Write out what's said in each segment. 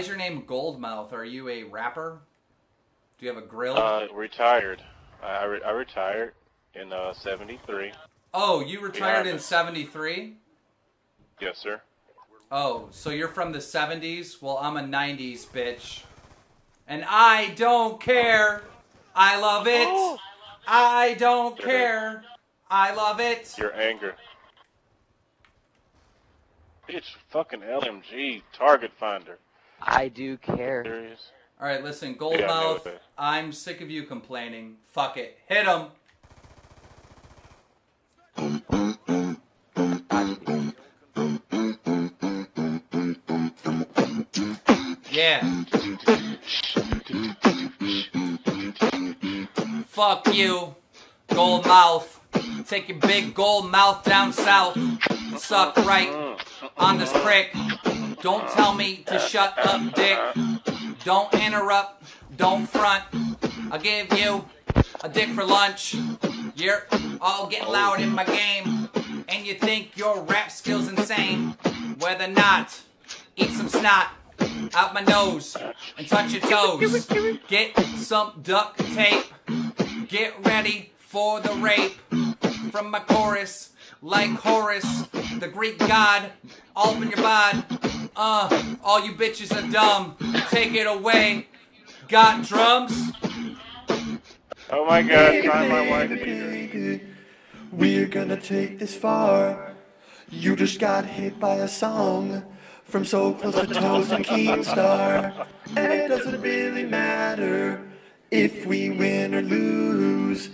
is your name Goldmouth? Are you a rapper? Do you have a grill? Uh, retired. I, I, re- I retired in uh, 73. oh, you retired in 73? Yes, sir. Oh, so you're from the 70s? Well, I'm a 90s bitch. And I don't care. I love it. I don't care. I love it. Your anger. Bitch, fucking LMG, target finder. I do care. All right, listen, Yeah, I know Goldmouth, that. I'm sick of you complaining. Fuck it. Hit him. Yeah. Fuck you, gold mouth. Take your big gold mouth down south. Suck right on this prick. Don't tell me to shut up, dick. Don't interrupt. Don't front. I'll give you a dick for lunch. You're all getting loud in my game. And you think your rap skill's insane. Whether not, eat some snot out my nose and touch your toes. Get some duct tape. Get ready for the rape from my chorus. Like Horus, the Greek god, all in your bod. Uh, all you bitches are dumb. Take it away. Got drums? Oh my god, find my wife beater. We're gonna take this far. You just got hit by a song from So Close to Toast and Keemstar. And it doesn't really matter if we win or lose.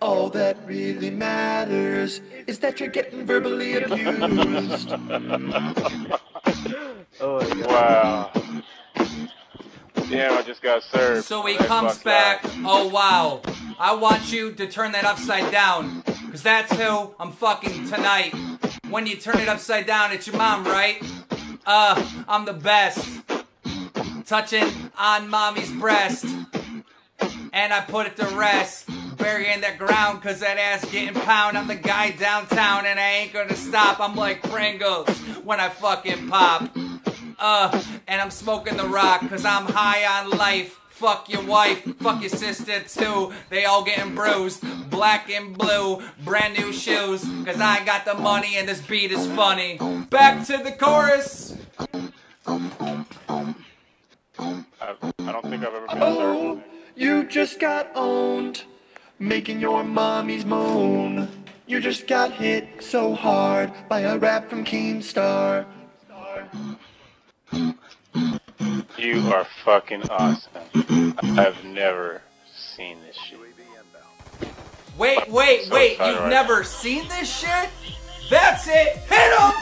All that really matters is that you're getting verbally abused. Damn, I just got served. So he comes back. Oh wow. I want you to turn that upside down. Cause that's who I'm fucking tonight. When you turn it upside down, it's your mom, right? Uh, I'm the best. Touching on mommy's breast. And I put it to rest. Bury in the ground cause that ass getting pound. I'm the guy downtown and I ain't gonna stop. I'm like Pringles when I fucking pop. Uh, and I'm smoking the rock cause I'm high on life. Fuck your wife, fuck your sister too. They all getting bruised, black and blue, brand new shoes. Cause I got the money and this beat is funny. Back to the chorus. I, I don't think I've ever been Oh, you just got owned, making your mommies moan. You just got hit so hard by a rap from Keemstar. You are fucking awesome. I've never seen this shit. Wait, wait, So wait. You've right never seen this shit? That's it. Hit him.